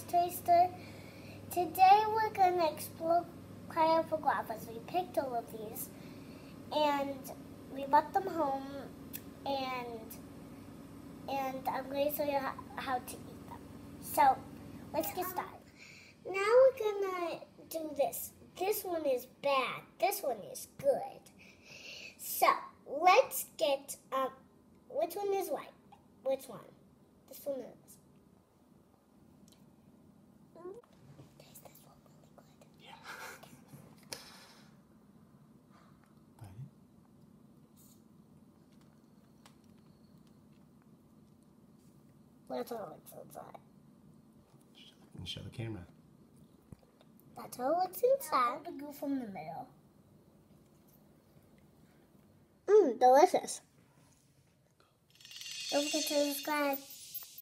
taster. Today we're gonna explore Cryo guavas. We picked all of these and we brought them home and and I'm going to show you how, to eat them. So let's get started. Now we're gonna do this. This one is bad. This one is good. So let's get um. Which one is white? Which one? This one is. Taste this one really good. Yeah. That's how it looks inside. And show the camera. That's how it looks inside. The goo from the middle. Mmm, delicious. Don't forget to subscribe.